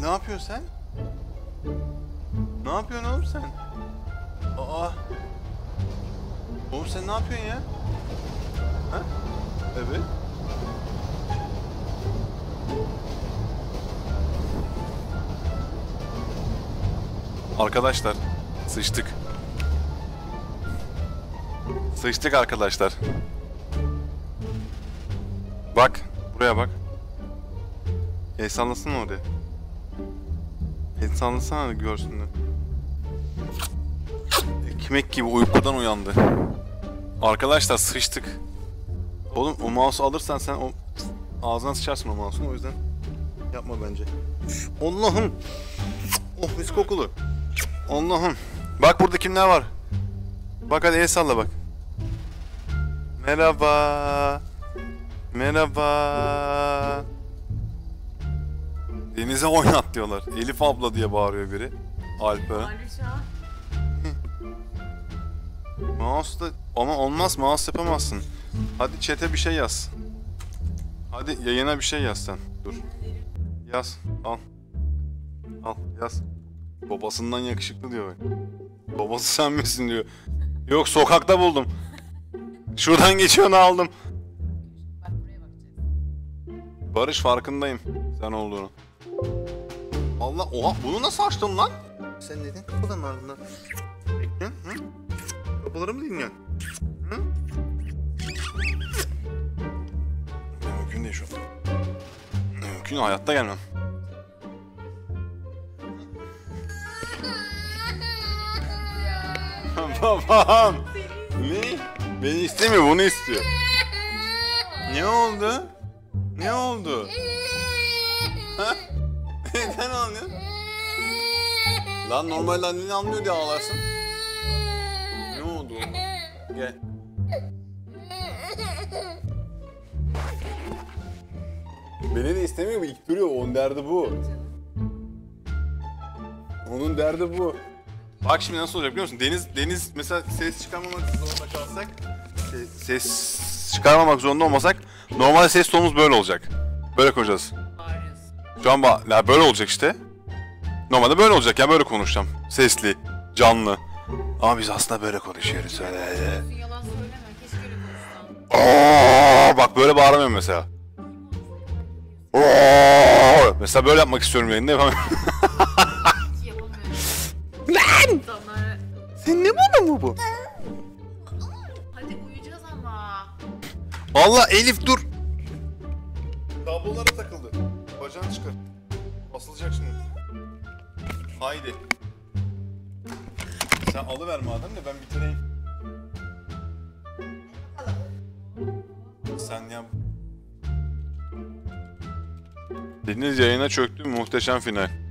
ne yapıyorsun sen? Ne yapıyorsun oğlum sen? Aa. Oğlum sen ne yapıyorsun ya? Ha? Evet. Arkadaşlar sıçtık. Sıçtık arkadaşlar. Bak buraya bak. El sallasana oraya. Sallasana görsünler. Ekmek gibi uykudan uyandı. Arkadaşlar sıçtık. Oğlum o mouse'u alırsan sen o ağzına sıçarsın o mouse'un o yüzden yapma bence. Allah'ım. Oh mis kokulu. Allah'ım. Bak burada kimler var? Bak hadi el salla bak. Merhaba. Merhaba. Denize oynat diyorlar. Elif abla diye bağırıyor biri. Alp'e. Alişa. Mouse da ama olmaz mouse yapamazsın. Hadi chat'e bir şey yaz. Hadi yayına bir şey yaz sen. Dur. Yaz. Al. Al yaz. Babasından yakışıklı diyor bak. Babası sen misin diyor. Yok sokakta buldum. Şuradan geçiyorsun aldım. Barış farkındayım sen olduğunu. Allah oha bunu nasıl açtın lan? Sen neden kapıların ardından? Bekle. Hı? Kapıları mı dinliyorsun? Hı? Mümkün değil şu an. Mümkün hayatta gelmem. Babam. Ne? Beni istemiyor bunu istiyor. Ne oldu? Ne oldu? Ha? Neden ağlıyorsun? Lan normalde anneni anlıyor diye ağlarsın. Ne oldu? Gel. Beni de istemiyor mu? İlk duruyor. Onun derdi bu. Onun derdi bu. Bak şimdi nasıl olacak biliyor musun? Deniz, Deniz mesela ses çıkarmamak zorunda kalsak, şey, ses çıkarmamak zorunda olmasak normal ses tonumuz böyle olacak. Böyle konuşacağız. Şu an ba- ya böyle olacak işte. Normalde böyle olacak ya böyle konuşacağım. Sesli, canlı. Ama biz aslında böyle konuşuyoruz öyle. Yalan söyleme. Keşke öyle bak böyle bağıramıyorum mesela. Oo, mesela böyle yapmak istiyorum yayında yapamıyorum. Lan! Sen ne bana mı bu? Hadi uyuyacağız ama. Allah Elif dur. Kablolara takıldı. Bacağını çıkar. Basılacak şimdi. Haydi. Sen alıver madem de ben bitireyim. Sen ya... Deniz yayına çöktü muhteşem final.